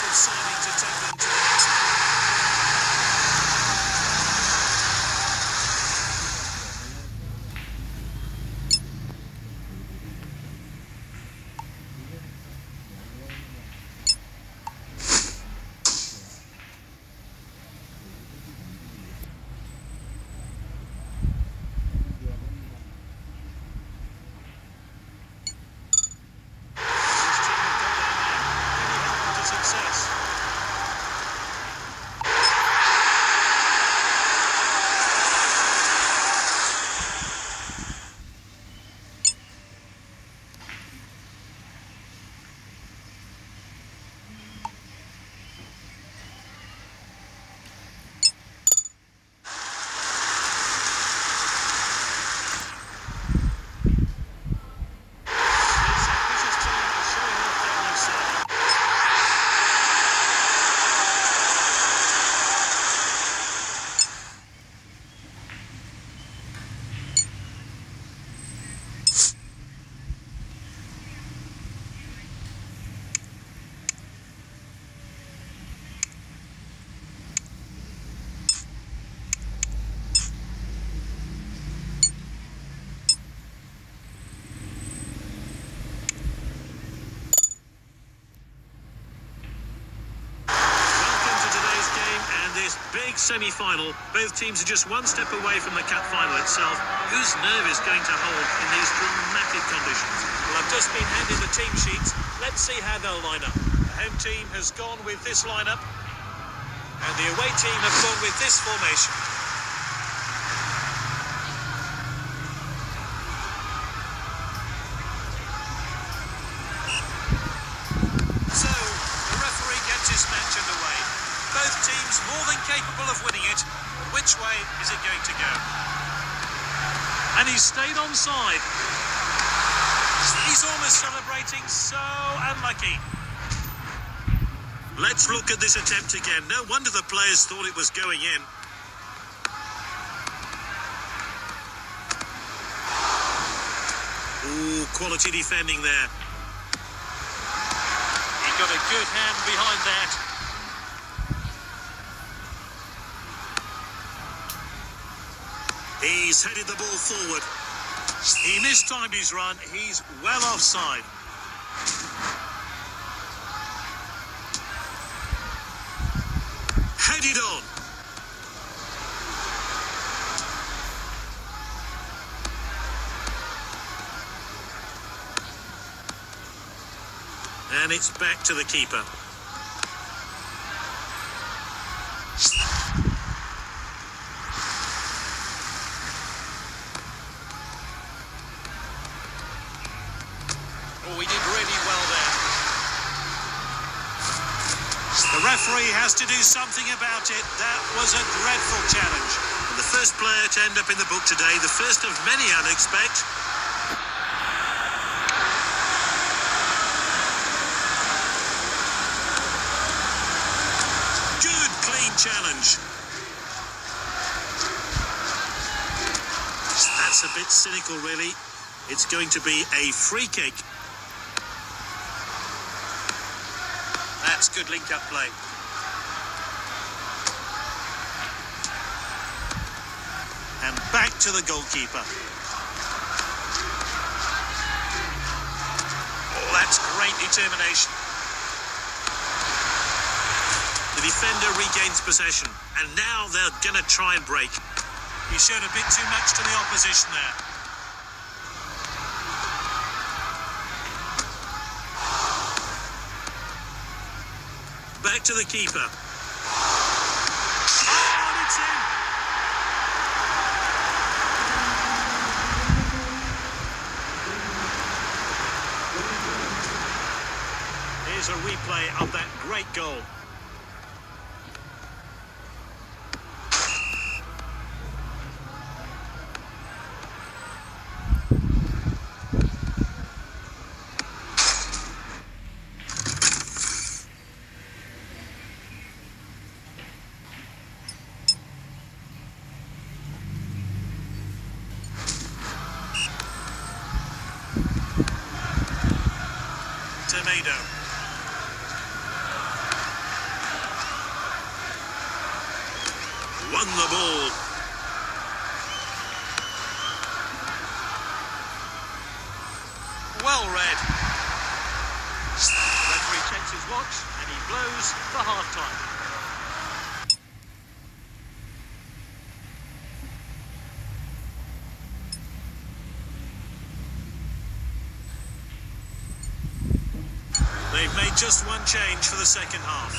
this signing to take them to the next level. This team have got their man. Can he help them to success? This ambitious team is showing off their new side. Welcome to today's game and this big semi-final. Both teams are just one step away from the cup final itself. Whose nerve is going to hold in these dramatic conditions? Well, I've just been handed the team sheets. Let's see how they'll line up. The home team has gone with this lineup, and the away team have gone with this formation. So, the referee gets this match underway. Both teams more than capable of winning it. Which way is it going to go? And he's stayed on side. He's almost celebrating, so unlucky. Let's look at this attempt again. No wonder the players thought it was going in. Ooh, quality defending there. He got a good hand behind that. He's headed the ball forward. He mistimed his run. He's well offside. Headed on. And it's back to the keeper. Referee has to do something about it. That was a dreadful challenge. And the first player to end up in the book today, the first of many, I'd expect. Good, clean challenge. That's a bit cynical, really. It's going to be a free kick. That's good link-up play. And back to the goalkeeper. Oh, that's great determination. The defender regains possession, and now they're going to try and break. He showed a bit too much to the opposition there. To the keeper. Here's a replay of that great goal. Tornado. Won the ball. Well read. Referee checks his watch and he blows for half-time. They've made just one change for the second half.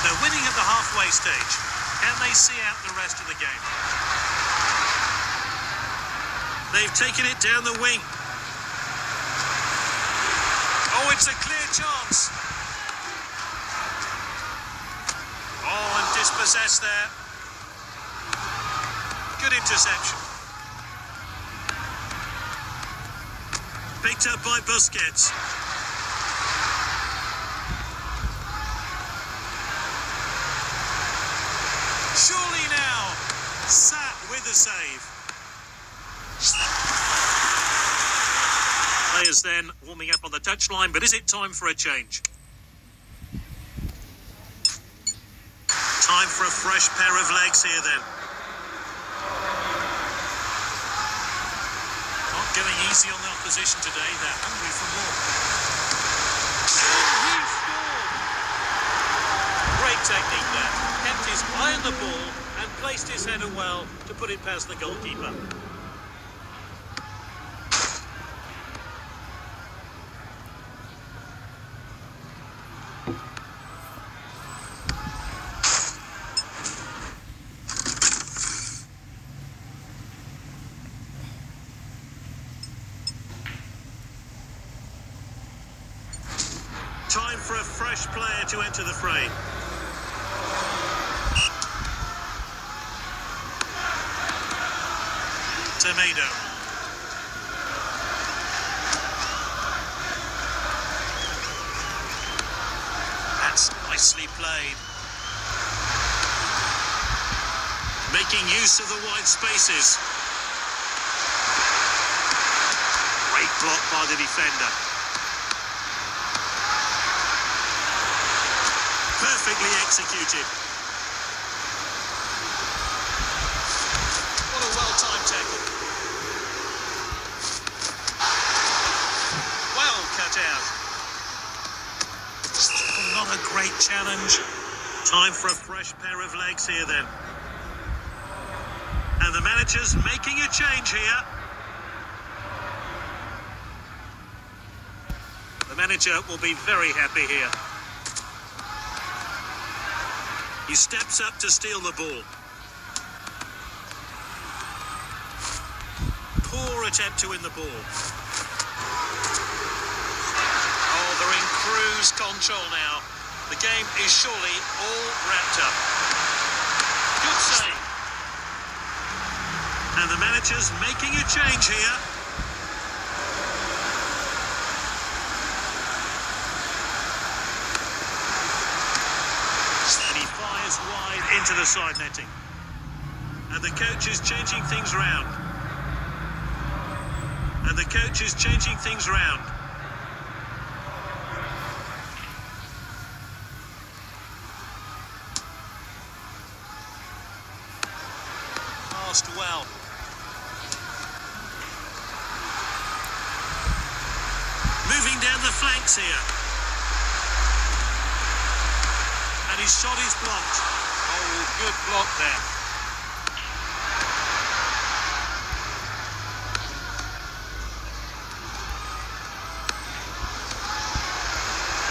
They're winning at the halfway stage. Can they see out the rest of the game? They've taken it down the wing. Oh, it's a clear chance. Oh, and dispossessed there. Good interception. Picked up by Busquets. Surely now, sat with the save. Players then warming up on the touchline, but is it time for a change? Time for a fresh pair of legs here then. Not going easy on the opposition today, they're hungry for more. And he scored! Great technique there. Kept his eye on the ball and placed his header well to put it past the goalkeeper. Time for a fresh player to enter the fray. Tomato. That's nicely played. Making use of the wide spaces. Great block by the defender. Perfectly executed. What a well-timed tackle. Well cut out. Not a great challenge. Time for a fresh pair of legs here then. And the manager's making a change here. The manager will be very happy here. He steps up to steal the ball. Poor attempt to win the ball. Oh, they're in cruise control now. The game is surely all wrapped up. Good save. And the manager's making a change here. And he fires wide into the side netting. And the coach is changing things round. And the coach is changing things round. Passed well. Moving down the flanks here. And his shot is blocked. Oh, good block there.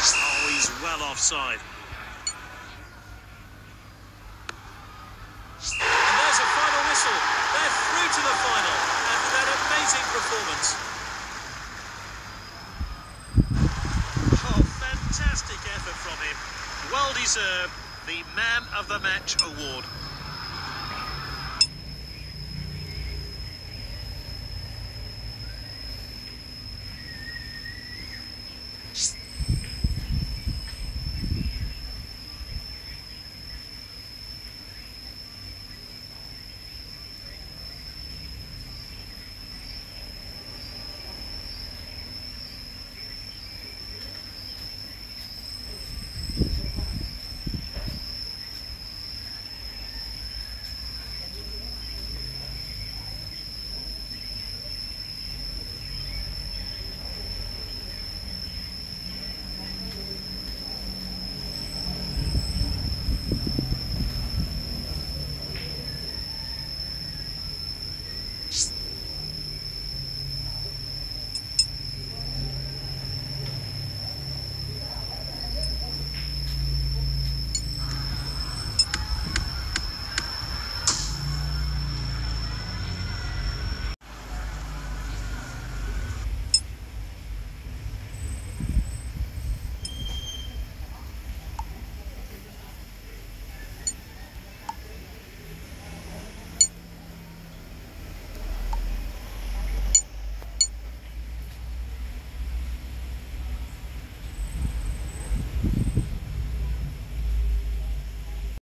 Oh, he's well offside. And there's a final whistle. They're through to the final after that amazing performance. Oh, fantastic effort from him. Well deserved the Man of the Match award.